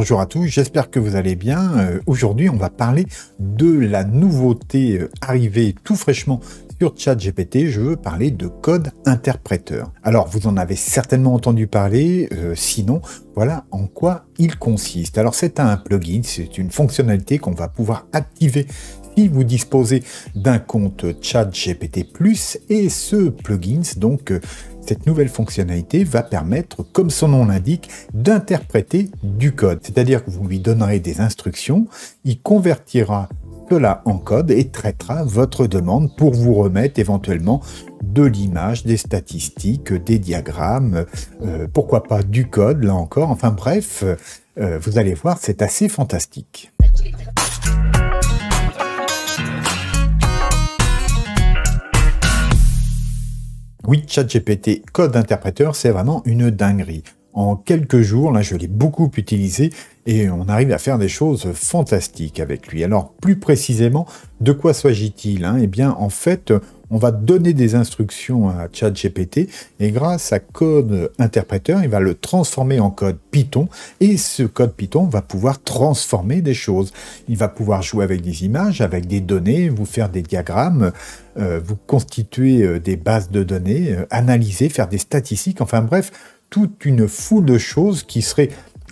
Bonjour à tous, j'espère que vous allez bien. Euh, aujourd'hui, on va parler de la nouveauté euh, arrivée tout fraîchement sur ChatGPT. Je veux parler de code interpréteur. Alors, vous en avez certainement entendu parler, euh, sinon, voilà en quoi il consiste. Alors, c'est un plugin, c'est une fonctionnalité qu'on va pouvoir activer si vous disposez d'un compte ChatGPT+, et ce plugin, donc, cette nouvelle fonctionnalité va permettre, comme son nom l'indique, d'interpréter du code. C'est-à-dire que vous lui donnerez des instructions, il convertira cela en code et traitera votre demande pour vous remettre éventuellement de l'image, des statistiques, des diagrammes, euh, pourquoi pas du code là encore. Enfin bref, euh, vous allez voir, c'est assez fantastique. Oui, ChatGPT code interpréteur, c'est vraiment une dinguerie. En quelques jours, là, je l'ai beaucoup utilisé et on arrive à faire des choses fantastiques avec lui. Alors, plus précisément, de quoi s'agit-il hein? Eh bien, en fait, on va donner des instructions à ChatGPT et grâce à code interpréteur, il va le transformer en code Python et ce code Python va pouvoir transformer des choses. Il va pouvoir jouer avec des images, avec des données, vous faire des diagrammes, euh, vous constituer euh, des bases de données, euh, analyser, faire des statistiques, enfin bref, toute une foule de choses qui seraient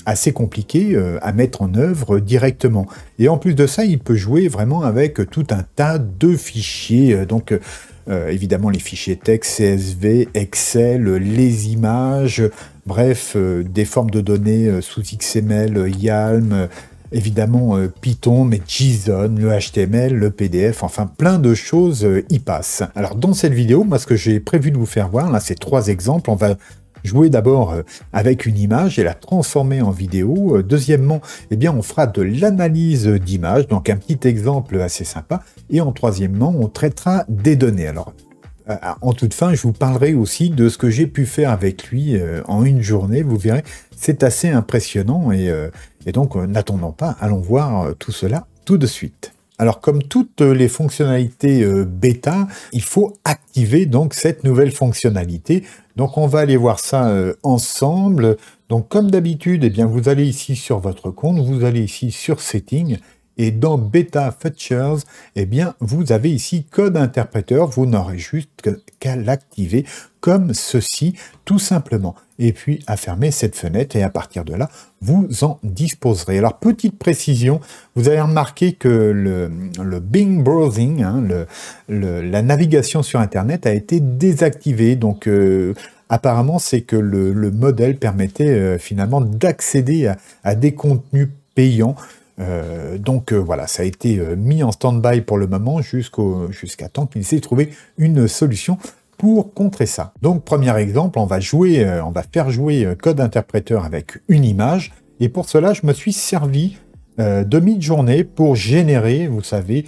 assez compliquées à mettre en œuvre directement. Et en plus de ça, il peut jouer vraiment avec tout un tas de fichiers. Donc, évidemment, les fichiers texte, CSV, Excel, les images, bref, des formes de données sous XML, YALM, évidemment euh, Python, mais JSON, le HTML, le PDF, enfin plein de choses euh, y passent. Alors dans cette vidéo, moi ce que j'ai prévu de vous faire voir, là c'est trois exemples, on va jouer d'abord euh, avec une image et la transformer en vidéo. Deuxièmement, eh bien, on fera de l'analyse d'image, donc un petit exemple assez sympa. Et en troisièmement, on traitera des données. Alors, en toute fin, je vous parlerai aussi de ce que j'ai pu faire avec lui en une journée. Vous verrez, c'est assez impressionnant et, et donc, euh, n'attendons pas, allons voir euh, tout cela tout de suite. Alors, comme toutes les fonctionnalités euh, bêta, il faut activer donc cette nouvelle fonctionnalité. Donc, on va aller voir ça ensemble. Donc, comme d'habitude, eh bien, vous allez ici sur votre compte, vous allez ici sur Settings, et dans Beta Features, eh bien, vous avez ici Code Interpréteur. Vous n'aurez juste qu'à l'activer comme ceci, tout simplement. Et puis, à fermer cette fenêtre et à partir de là, vous en disposerez. Alors, petite précision, vous avez remarqué que le, Bing Browsing, hein, la navigation sur Internet a été désactivé. Donc, euh, apparemment, c'est que le, modèle permettait euh, finalement d'accéder à, des contenus payants euh, donc voilà, ça a été mis en stand-by pour le moment jusqu'à temps qu'il s'est trouvé une solution pour contrer ça. Donc premier exemple, on va va faire jouer code interpréteur avec une image et pour cela je me suis servi de mid-journée pour générer, vous savez,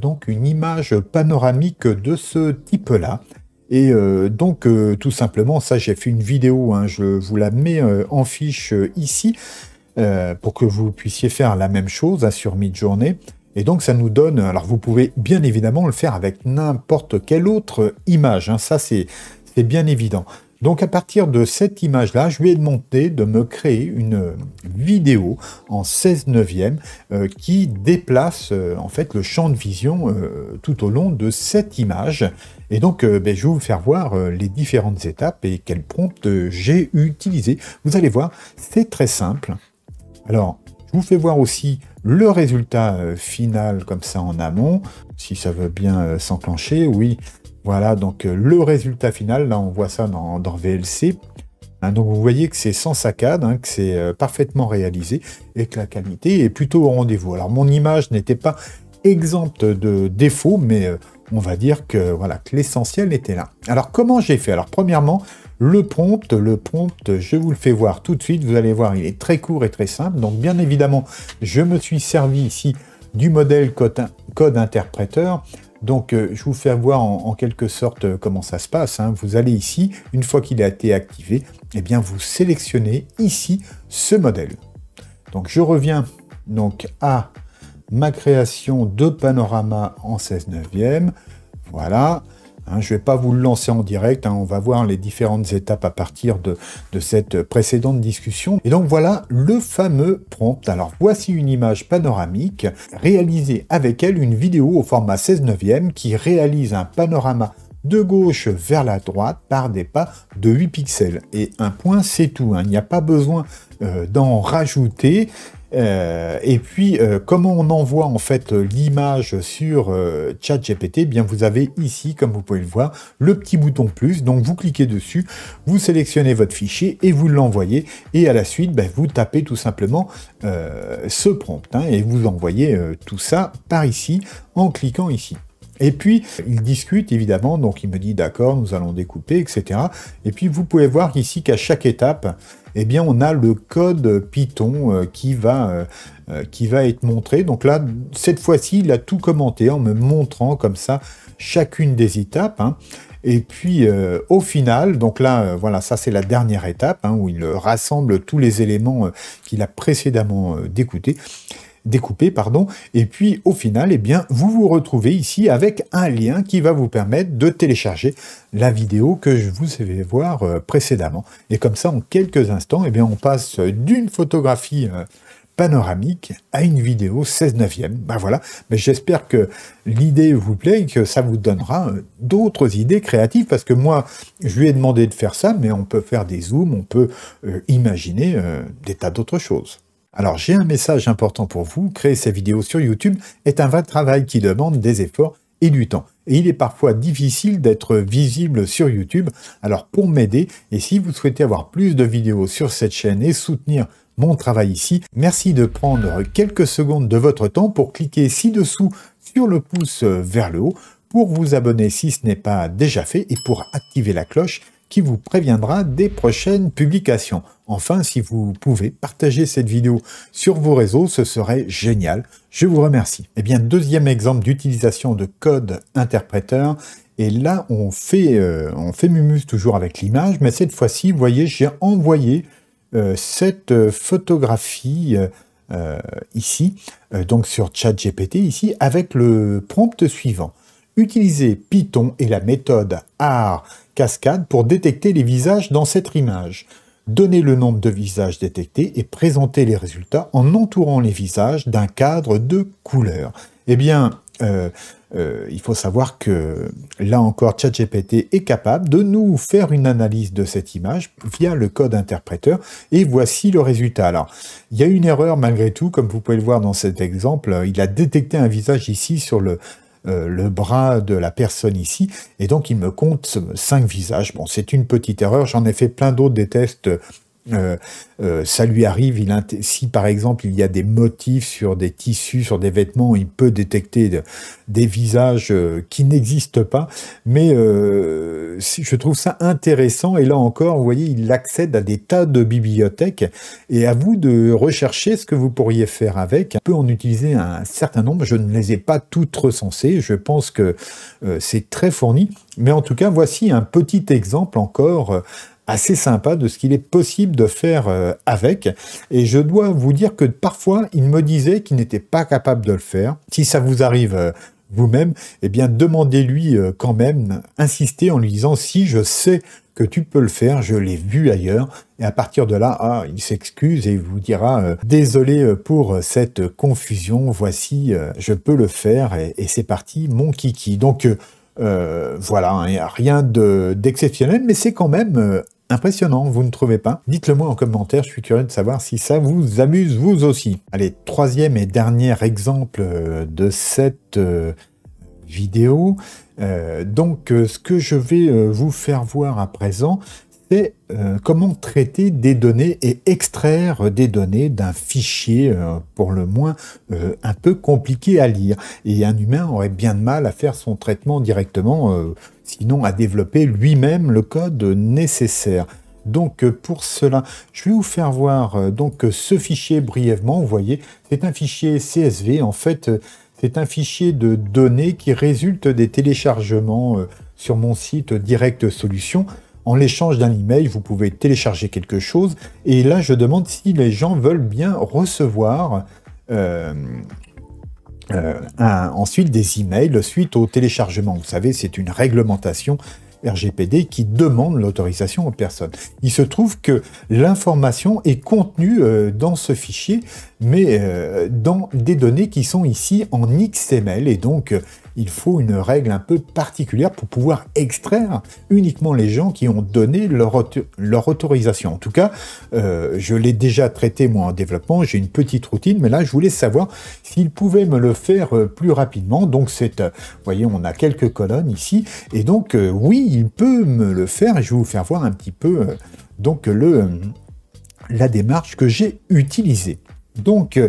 donc une image panoramique de ce type-là. Et donc, tout simplement, ça, j'ai fait une vidéo, hein, je vous la mets en fiche ici. Euh, pour que vous puissiez faire la même chose hein, sur Midjourney. Et donc ça nous donne, alors vous pouvez bien évidemment le faire avec n'importe quelle autre image, hein. ça c'est bien évident. Donc à partir de cette image-là, je lui ai demandé de me créer une vidéo en 16 neuvième euh, qui déplace euh, en fait le champ de vision tout au long de cette image. Et donc ben, je vais vous faire voir les différentes étapes et quel prompt j'ai utilisé. Vous allez voir, c'est très simple. Alors, je vous fais voir aussi le résultat euh, final comme ça en amont, si ça veut bien euh, s'enclencher. Oui, voilà, donc euh, le résultat final, là on voit ça dans, VLC. Hein, donc vous voyez que c'est sans saccade, hein, que c'est parfaitement réalisé et que la qualité est plutôt au rendez-vous. Alors mon image n'était pas exempte de défauts, mais on va dire que voilà que l'essentiel était là. Alors comment j'ai fait? Alors premièrement, le prompt, le prompt, je vous le fais voir tout de suite. Vous allez voir, il est très court et très simple. Donc bien évidemment, je me suis servi ici du modèle code, interpréteur. Donc euh, je vous fais voir en, quelque sorte euh, comment ça se passe. Hein. Vous allez ici, une fois qu'il a été activé, eh bien vous sélectionnez ici ce modèle. Donc je reviens donc à ma création de panorama en 16 neuvième. Voilà. Hein, je ne vais pas vous le lancer en direct, hein, on va voir les différentes étapes à partir de, cette précédente discussion. Et donc voilà le fameux prompt. Alors voici une image panoramique réalisée avec elle une vidéo au format 16 neuvième qui réalise un panorama de gauche vers la droite par des pas de 8 pixels. Et un point, c'est tout. Hein. Il n'y a pas besoin euh, d'en rajouter. Euh, et puis, euh, comment on envoie en fait l'image sur ChatGPT? Eh Bien, vous avez ici, comme vous pouvez le voir, le petit bouton plus. Donc, vous cliquez dessus, vous sélectionnez votre fichier et vous l'envoyez. Et à la suite, ben, vous tapez tout simplement ce prompt hein, et vous envoyez tout ça par ici en cliquant ici. Et puis, il discute évidemment, donc il me dit d'accord, nous allons découper, etc. Et puis, vous pouvez voir ici qu'à chaque étape, eh bien, on a le code Python euh, qui, va, euh, euh, qui va être montré. Donc là, cette fois-ci, il a tout commenté en me montrant comme ça chacune des étapes. Hein. Et puis au final, donc là, voilà, ça c'est la dernière étape hein, où il rassemble tous les éléments qu'il a précédemment découtés découpé, pardon, et puis au final, eh bien, vous vous retrouvez ici avec un lien qui va vous permettre de télécharger la vidéo que je vous ai fait voir euh, précédemment. Et comme ça, en quelques instants, eh bien, on passe d'une photographie euh, panoramique à une vidéo 16 neuvième. Ben voilà, mais j'espère que l'idée vous plaît et que ça vous donnera euh, d'autres idées créatives, parce que moi, je lui ai demandé de faire ça, mais on peut faire des zooms, on peut imaginer des tas d'autres choses. Alors j'ai un message important pour vous, créer ces vidéos sur YouTube est un vrai travail qui demande des efforts et du temps. Et il est parfois difficile d'être visible sur YouTube. Alors pour m'aider, et si vous souhaitez avoir plus de vidéos sur cette chaîne et soutenir mon travail ici, merci de prendre quelques secondes de votre temps pour cliquer ci-dessous sur le pouce vers le haut pour vous abonner si ce n'est pas déjà fait et pour activer la cloche qui vous préviendra des prochaines publications. Enfin, si vous pouvez partager cette vidéo sur vos réseaux, ce serait génial. Je vous remercie. Eh bien, deuxième exemple d'utilisation de code interpréteur. Et là, on fait, euh, on fait Mumus toujours avec l'image, mais cette fois-ci, vous voyez, j'ai envoyé euh, cette photographie euh, ici, donc sur ChatGPT ici, avec le prompt suivant. Utilisez Python et la méthode AR pour détecter les visages dans cette image. Donnez le nombre de visages détectés et présentez les résultats en entourant les visages d'un cadre de couleurs. Eh bien, euh, euh, il faut savoir que là encore, ChatGPT est capable de nous faire une analyse de cette image via le code interpréteur et voici le résultat. Alors, il y a une erreur malgré tout, comme vous pouvez le voir dans cet exemple, il a détecté un visage ici sur le, euh, le bras de la personne ici, et donc il me compte cinq visages. Bon, c'est une petite erreur, j'en ai fait plein d'autres des tests euh, euh, ça lui arrive, si par exemple il y a des motifs sur des tissus, sur des vêtements, il peut détecter des visages euh, qui n'existent pas. Mais je trouve ça intéressant. Et là encore, vous voyez, il accède à des tas de bibliothèques. Et à vous de rechercher ce que vous pourriez faire avec. On peut en utiliser un certain nombre. Je ne les ai pas toutes recensées. Je pense que c'est très fourni. Mais en tout cas, voici un petit exemple encore assez sympa de ce qu'il est possible de faire euh, avec. Et je dois vous dire que parfois, il me disait qu'il n'était pas capable de le faire. Si ça vous arrive euh, vous-même, eh bien, demandez-lui euh, quand même, insistez en lui disant si je sais que tu peux le faire, je l'ai vu ailleurs. Et à partir de là, ah, il s'excuse et vous dira désolé pour cette confusion. Voici, je peux le faire et, c'est parti, mon kiki. Donc voilà, hein, rien d'exceptionnel, mais c'est quand même Impressionnant, vous ne trouvez pas? Dites-le moi en commentaire, je suis curieux de savoir si ça vous amuse vous aussi. Allez, troisième et dernier exemple euh, de cette euh, vidéo. Euh, donc, ce que je vais vous faire voir à présent, c'est euh, comment traiter des données et extraire des données d'un fichier, euh, pour le moins, euh, un peu compliqué à lire. Et un humain aurait bien de mal à faire son traitement directement, sinon à développer lui-même le code nécessaire. Donc pour cela, je vais vous faire voir donc ce fichier brièvement. Vous voyez, c'est un fichier CSV. En fait, c'est un fichier de données qui résulte des téléchargements sur mon site Direct Solutions. En l'échange d'un email, vous pouvez télécharger quelque chose. Et là, je demande si les gens veulent bien recevoir euh, ensuite des emails suite au téléchargement. Vous savez, c'est une réglementation RGPD qui demande l'autorisation aux personnes. Il se trouve que l'information est contenue euh, dans ce fichier, mais euh, dans des données qui sont ici en XML, et donc euh, il faut une règle un peu particulière pour pouvoir extraire uniquement les gens qui ont donné leur, leur autorisation. En tout cas, je l'ai déjà traité moi en développement, j'ai une petite routine, mais là je voulais savoir s'il pouvait me le faire plus rapidement. Donc c'est, vous voyez, on a quelques colonnes ici, et donc oui, il peut me le faire je vais vous faire voir un petit peu euh, donc le, la démarche que j'ai utilisée. Donc,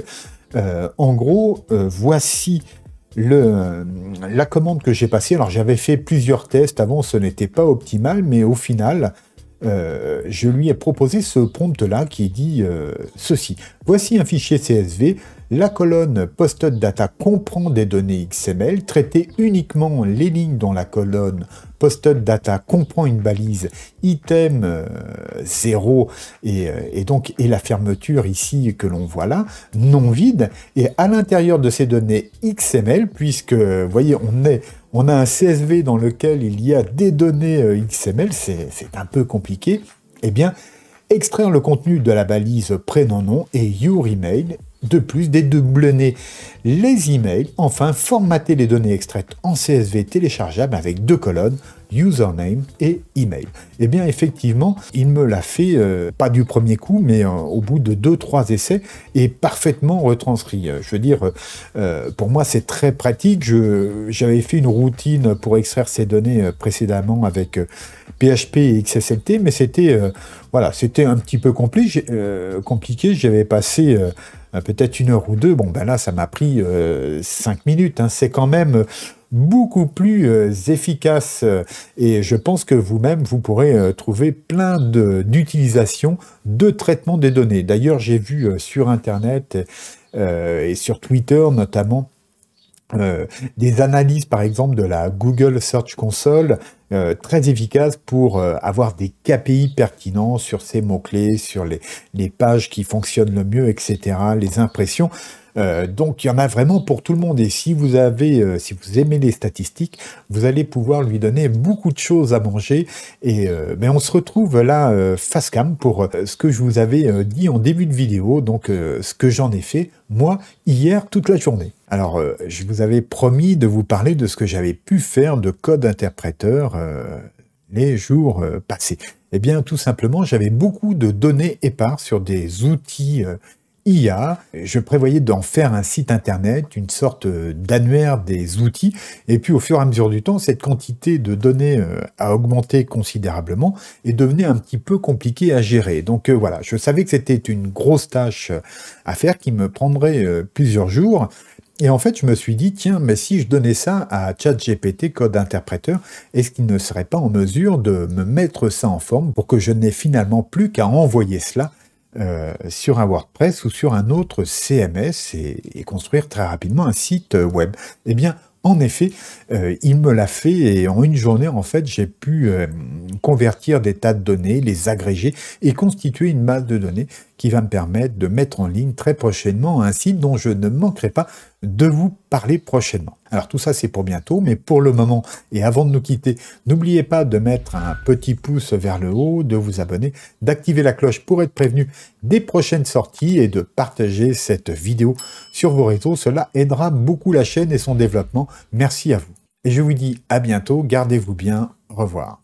euh, en gros, euh, voici la commande que j'ai passée. Alors, j'avais fait plusieurs tests avant, ce n'était pas optimal, mais au final, je lui ai proposé ce prompt-là qui dit ceci. Voici un fichier CSV la colonne posted data comprend des données XML, traitez uniquement les lignes dont la colonne posted data comprend une balise item 0 euh, euh, et, donc et la fermeture ici que l'on voit là, non vide. Et à l'intérieur de ces données XML, puisque vous voyez, on est on a un CSV dans lequel il y a des données euh, XML, c'est un peu compliqué, eh bien, extraire le contenu de la balise prénom-nom et your email de plus, dédoubler les emails. Enfin, formater les données extraites en CSV téléchargeable avec deux colonnes, username et email. Eh bien, effectivement, il me l'a fait, euh, pas du premier coup, mais euh, au bout de deux, trois essais, et parfaitement retranscrit. Euh, je veux dire, pour moi, c'est très pratique. J'avais fait une routine pour extraire ces données précédemment avec PHP et XSLT, mais c'était voilà, c'était un petit peu compliqué. compliqué. J'avais passé peut-être une heure ou deux. Bon, ben là, ça m'a pris euh, cinq minutes. Hein. C'est quand même beaucoup plus euh, efficace et je pense que vous-même, vous pourrez trouver plein d'utilisations de, traitement des données. D'ailleurs, j'ai vu sur Internet et sur Twitter notamment des analyses, par exemple, de la Google Search Console euh, très efficace pour euh, avoir des KPI pertinents sur ces mots-clés, sur les, les, pages qui fonctionnent le mieux, etc., les impressions. Euh, donc il y en a vraiment pour tout le monde et si vous avez, si vous aimez les statistiques, vous allez pouvoir lui donner beaucoup de choses à manger et mais on se retrouve là face cam pour ce que je vous avais dit en début de vidéo, donc ce que j'en ai fait moi hier toute la journée. Alors, euh, je vous avais promis de vous parler de ce que j'avais pu faire de code interpréteur euh, les jours euh, passés. Eh bien, tout simplement, j'avais beaucoup de données éparses sur des outils IA. Je prévoyais d'en faire un site internet, une sorte d'annuaire des outils. Et puis, au fur et à mesure du temps, cette quantité de données a augmenté considérablement et devenait un petit peu compliqué à gérer. Donc voilà, je savais que c'était une grosse tâche à faire qui me prendrait plusieurs jours. Et en fait, je me suis dit, tiens, mais si je donnais ça à ChatGPT, code interpréteur, est-ce qu'il ne serait pas en mesure de me mettre ça en forme pour que je n'ai finalement plus qu'à envoyer cela euh, sur un WordPress ou sur un autre CMS et, construire très rapidement un site web. Eh bien, en effet, euh, il me l'a fait et en une journée, en fait, j'ai pu euh, convertir des tas de données, les agréger et constituer une base de données qui va me permettre de mettre en ligne très prochainement un site dont je ne manquerai pas de vous parler prochainement. Alors tout ça c'est pour bientôt, mais pour le moment et avant de nous quitter, n'oubliez pas de mettre un petit pouce vers le haut, de vous abonner, d'activer la cloche pour être prévenu des prochaines sorties et de partager cette vidéo sur vos réseaux. Cela aidera beaucoup la chaîne et son développement. Merci à vous. Et je vous dis à bientôt, gardez-vous bien, au revoir.